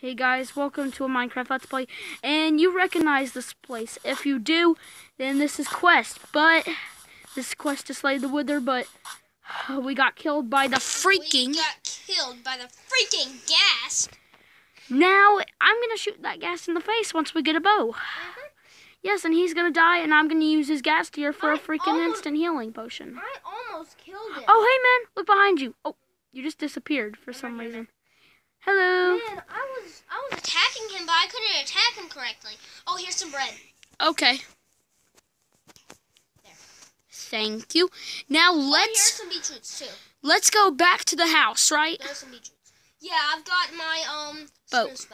Hey guys, welcome to a Minecraft Let's Play, and you recognize this place. If you do, then this is Quest, but this is Quest to slay the Wither, but we got killed by the freaking... We got killed by the freaking ghast. Now, I'm gonna shoot that ghast in the face once we get a bow. Mm-hmm. Yes, and he's gonna die, and I'm gonna use his ghast tear for a I freaking almost- instant healing potion. I almost killed him. Oh, hey man, look behind you. Oh, you just disappeared for some right here, reason. Hello. Man, I was I was attacking him, but I couldn't attack him correctly. Oh, here's some bread. Okay. There. Thank you. Now Oh, here's let's some beetroots too. let's go back to the house, right? There's some beetroots. Yeah, I've got my um Boat.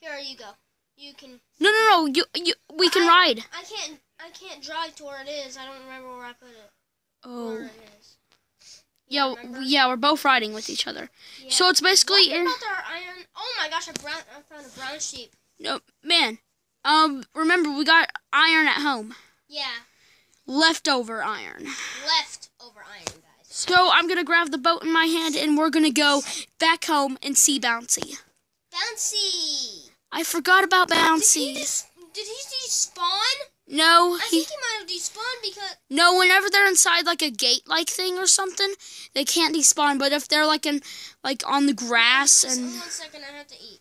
Here you go. You can. No, no, no. You, you. We can I- ride. I can't. I can't drive to where it is. I don't remember where I put it. Oh. Where it is. Yeah, remember? yeah. We're both riding with each other. Yeah. So it's basically What about our iron? Oh my gosh! I, brown, I found a brown sheep. No, man. Um, remember we got iron at home. Yeah, Leftover iron. left over iron, guys. So I'm gonna grab the boat in my hand and we're gonna go back home and see Bouncy. Bouncy. I forgot about Did he, Bouncy. did he despawn? No, I think he might have despawned because. No, whenever they're inside like a gate like thing or something, they can't despawn. But if they're like in like on the grass and One second, I have to eat.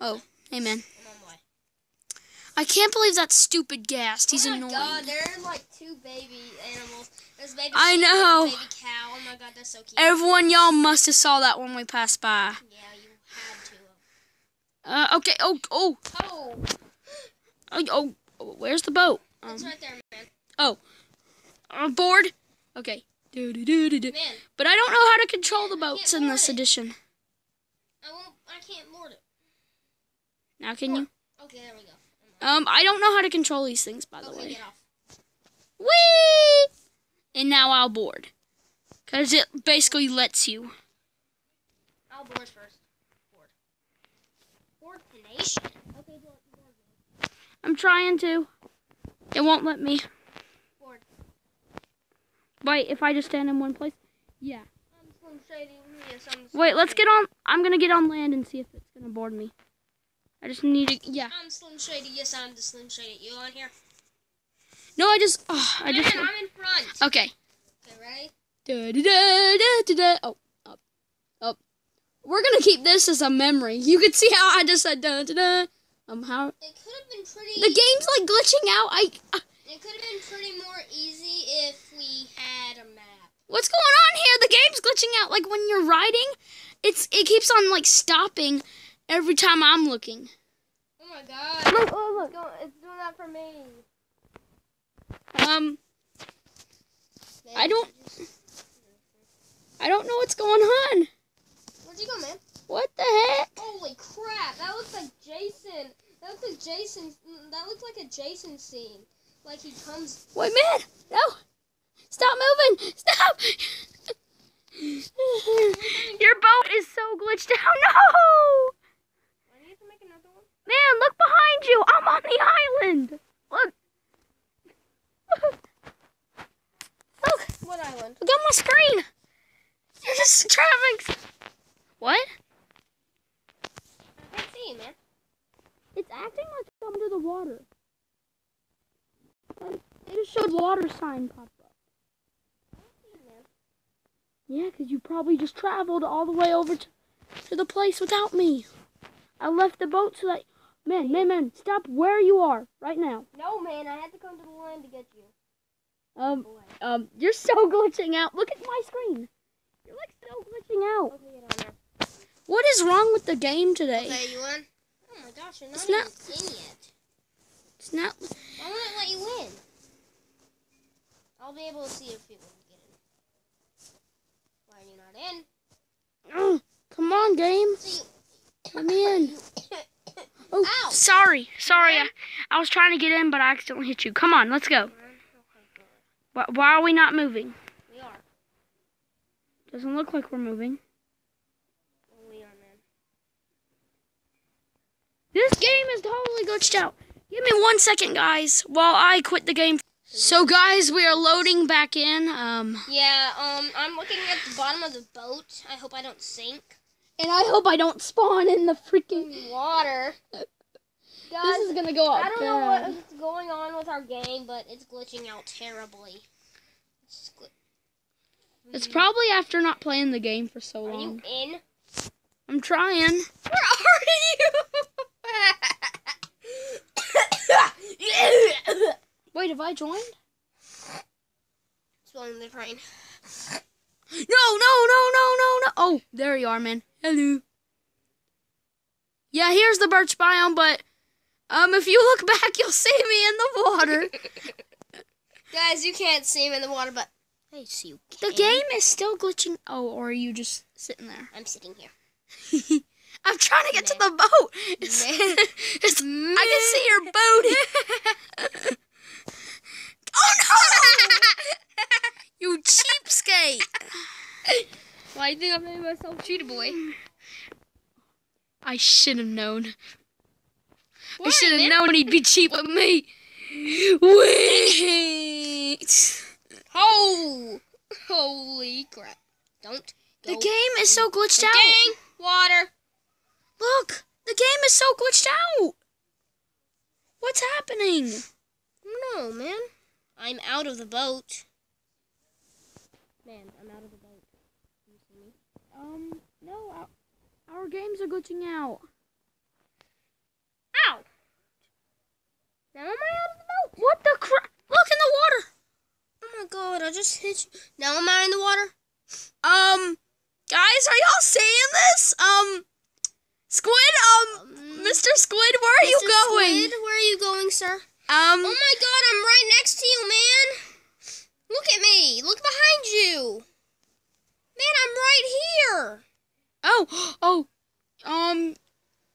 oh, amen. I'm on my way. I can't believe that stupid ghast. He's oh my annoying. god, there are like two baby animals. There's baby I know. baby cow. Oh my god, that's so cute. Everyone, y'all must have saw that when we passed by. yeah, you had to. Uh, okay. Oh, oh, Oh, oh, oh. Where's the boat? Um, it's right there, man. oh, on board. Okay. Man, But I don't know how to control the boats in this it. edition. I won't. I can't board it. Now can you? Okay, there we go. Um, I don't know how to control these things, by the. Okay, way. get off. Whee! And now I'll board. Because it basically lets you. I'll board first. Board. Board the nation. Okay, board. Board. I'm trying to. It won't let me. Board. Wait, if I just stand in one place? Yeah. I'm Slim Shady. Yes, Wait, let's get on. I'm gonna get on land and see if it's gonna board me. I just need to. Yeah. I'm Slim Shady. Yes, I'm the Slim Shady. You on here? No, I just. Oh, I just. I'm in front. Okay. Okay, ready? Da, da, da, da, da, da. Oh, up, up. We're gonna keep this as a memory. You can see how I just said da da da. Um, how It could have been pretty. the game's like glitching out. I. Uh, It could have been pretty more easy if we had a map. what's going on here? The game's glitching out. Like when you're riding, it's it keeps on like stopping every time I'm looking. Oh my god. Look, oh It's, it's doing that for me. look. Um, I don't- I don't know what's going on. Where'd you go, man? What the heck? Holy crap! That looks like Jason. That looks like Jason. Mm, that looks like a Jason scene. Like he comes. Wait, man! No! Stop moving! Stop! Your boat is so glitched out. No! I need to make another one. Man, look behind you! I'm on the island! Look! Look! What island? Look on my screen! You're just traveling. What? I can't see you, man. It's acting like it's under the water. Like, It just showed water sign pop up. I don't you. Yeah, 'cause you probably just traveled all the way over to, to the place without me. I left the boat so that. Man, man, man, stop where you are right now. No, man. I had to come to the land to get you. Um, Boy. um, you're so glitching out. Look at my screen. You're like so glitching out. Okay, get on there. What is wrong with the game today? Okay, you in? Oh gosh, you're not It's not- in yet. It's not. Why won't it let you in? I'll be able to see if people get in. Why are you not in? Ugh, come on, game. See Come in. Oh, Ow. sorry, sorry. I, I was trying to get in, but I accidentally hit you. Come on, let's go. Why, why are we not moving? We are. Doesn't look like we're moving. We are, man. This game is totally glitched out. Give me one second, guys, while I quit the game. So, guys, we are loading back in. Um, Yeah, um, I'm looking at the bottom of the boat. I hope I don't sink. And I hope I don't spawn in the freaking. Water. Guys, This is gonna go up. I don't know what's going on with our game, but it's glitching out terribly. It's gl- It's probably after not playing the game for so Are you long. in? I'm trying. Where are you? Wait, have I joined? Spelling the train. No, no, no, no, no, no. Oh, there you are, man. Hello. Yeah, here's the birch biome, but um, if you look back, you'll see me in the water. Guys, you can't see me in the water, but I see you. Can. The game is still glitching. Oh, or are you just sitting there? I'm sitting here. I'm trying to get to the boat. It's, it's, I can see your boat. Oh no! you cheapskate. Why do you think I made myself cheetah boy. I should have known. I should have known he'd be cheap with me. Wait. Oh! Holy crap. Don't The game is so glitched out. Dang! Water. Look, the game is so glitched out. What's happening? No, man. I'm out of the boat. Man, I'm out of the boat. Can you see me? Um, no, our, our games are glitching out. Ow! Now am I out of the boat? What the crap? Look in the water. Oh my god, I just hit you. Now am I in the water? Um, guys, are y'all seeing this? Um, Squid, um, Um, Mr. Squid, where are you going? Squid, where are you going, sir? Um, Oh my god, I'm right next to you, man. Look at me. Look behind you. Man, I'm right here. oh, oh, um,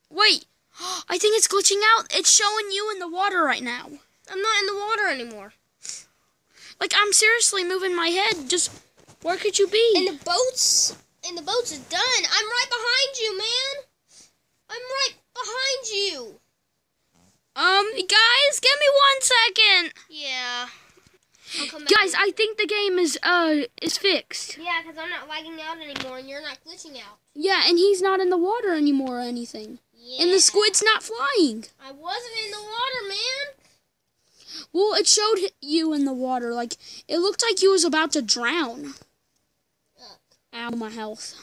wait. I think it's glitching out. It's showing you in the water right now. I'm not in the water anymore. Like, I'm seriously moving my head. Just, where could you be? And the boats, and the boats is done. I'm right behind you, man. I'm right behind you. Um, guys, give me one second. Yeah. Guys, I think the game is, uh, is fixed. Yeah, because I'm not lagging out anymore, and you're not glitching out. Yeah, and he's not in the water anymore or anything. Yeah. And the squid's not flying. I wasn't in the water, man. Well, it showed you in the water. Like, it looked like you was about to drown. Look, Ow, my health.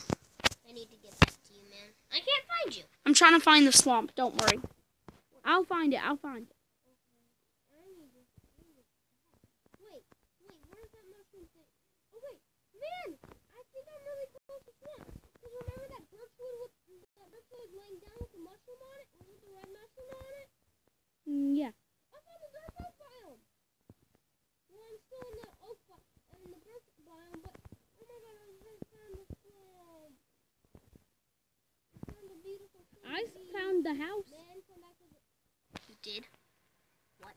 I need to get back to you, man. I can't find you. I'm trying to find the swamp. Don't worry. I'll find it. I'll find it. Mm, oh the house. Man, come back to the. You did? What?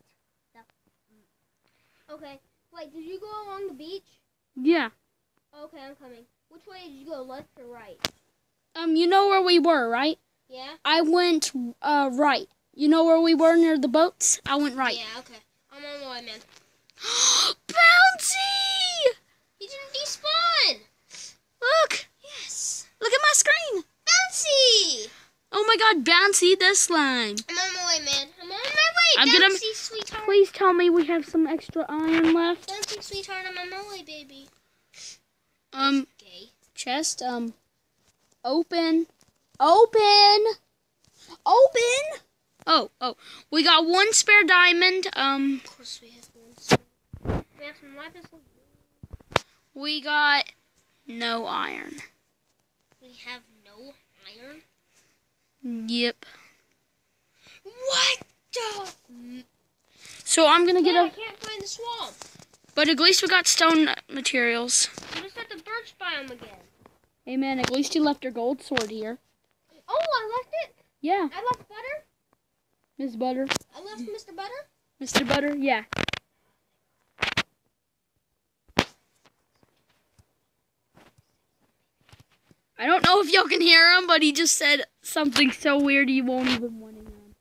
The... Okay. Wait, did you go along the beach? Yeah. Okay, I'm coming. Which way did you go, left or right? Um, you know where we were, right? Yeah? I went uh right. You know where we were near the boats? I went right. Yeah, okay. I'm on my way, man. Bouncy! He didn't despawn! Look! Yes! Look at my screen. Bouncy! Oh my god, Bouncy the slime. I'm on my way, man. I'm on my way! I'm Bouncy, gonna- sweetheart! Please tell me we have some extra iron left. Bouncy, sweetheart, I'm on my way, baby. Um, Gay. chest, um, open. Open! Open! Oh, oh. We got one spare diamond. Um, Of course we have one. We have some lapis we got no iron. We have no iron. Yep. What the? So I'm gonna get Yeah, I a. can't find the swamp. But at least we got stone materials. I'm just at the birch biome again. Hey man, at least you left your gold sword here. Oh, I left it. Yeah, I left butter. Miss Butter. I left Mr. Butter. Mr. Butter, yeah. I don't know if y'all can hear him, but he just said something so weird you won't even want to hear him.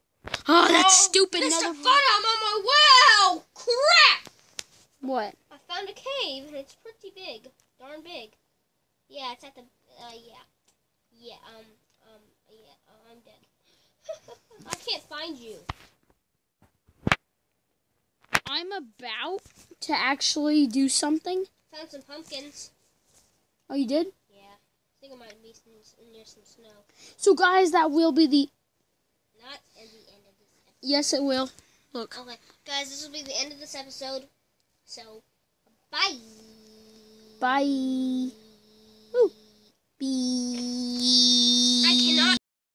Oh, that's stupid. Mr. Butter, I'm on my way. Oh, crap! What? I found a cave and it's pretty big. Darn big. Yeah, it's at the, uh, yeah. Yeah, um, um, yeah, uh, I'm dead. I can't find you. I'm about to actually do something. Found some pumpkins. Oh, you did? Think it might be near some snow. So, guys, that will be the. Not at the end of this episode. Yes, it will. Look. Okay, guys, this will be the end of this episode. So, bye. Bye. Woo. Bee.